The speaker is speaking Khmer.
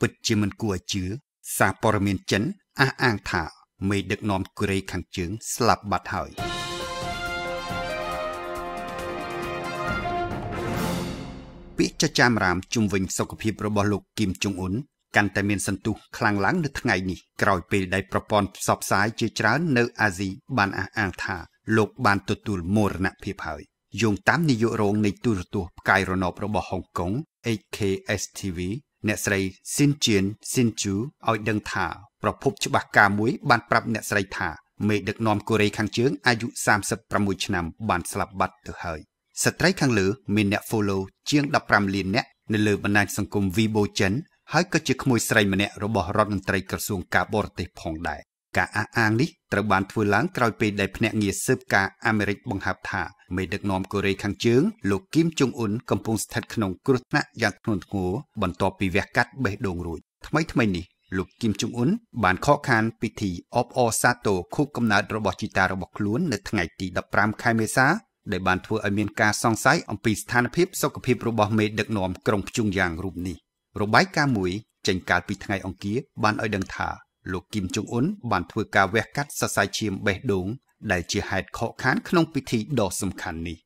ពិតជាមិនគួរឲ្យជឿសារព័ត៌មានចិនអះអាងថាមេដឹកនាំកូរ៉េខាងជើងស្លាប់បាត់ហើយពាក្យចចាមរាមជុំវិញសុខភាពរបស់លោកគីមចុងអ៊ុនកាន់តែមានសន្ទុះខ្លាំងឡើងនៅថ្ងៃនេះក្រោយពេលដែលប្រព័ន្ធផ្សព្វផ្សាយជាច្រើននៅអាស៊ីបានអះអាងថាលោកបានទទួលមរណភាពហើយយោងតាមនាយករងនៃទូរទស្សន៍ផ្កាយរណបរបស់ហុងកុង HKSTV អ្នកស្រីស៊ីនជៀនស៊ីនជូឲ្យដឹងថាប្រភពច្បាស់ការមួយបានប្រាប់អ្នកស្រីថាមេដឹកនាំកូរ៉េខាងជើងអាយុ36ឆ្នាំបានស្លាប់បាត់ទៅហើយស្ត្រីខាងលើមានអ្នក follow ជាង15លាននាក់នៅលើបណ្ដាញសង្គម Weibo ចិនហើយក៏ជាក្មួយស្រីម្នាក់របស់រដ្ឋមន្ត្រីក្រសួងការបរទេសផងដែរការអះអាងនេះត្រូវបានធ្វើឡើងក្រោយពេលដែលភ្នាក់ងារស៊ើបការអាមេរិកបង្ហើបថា មេដឹកនាំកូរ៉េខាងជើងលោកគីមចុងអ៊ុនកំពុងស្ថិតក្នុងគ្រោះថ្នាក់យ៉ាងធ្ងន់ធ្ងរបន្ទាប់ពីវះកាត់បេះដូងរួចថ្មីថ្មីនេះលោកគីមចុងអ៊ុនបានខកខានពិធីអបអរសាទរខួបកំណើតរបស់ជីតារបស់ខ្លួននៅថ្ងៃទី15ខែមេសាដែលបានធ្វើឲ្យមានការសង្ស័យអំពីស្ថានភាពសុខភាពរបស់មេដឹកនាំក្រុងភ្ជុងយ៉ាងរូបនេះរបាយការណ៍មួយចេញកាលពីថ្ងៃអង្គារបានឲ្យដឹងថាលោកគីមចុងអ៊ុនបានធ្វើការវះកាត់សរសៃឈាមបេះដូង ដែលជាហេតុខកខានក្នុងពិធីដ៏សំខាន់នេះ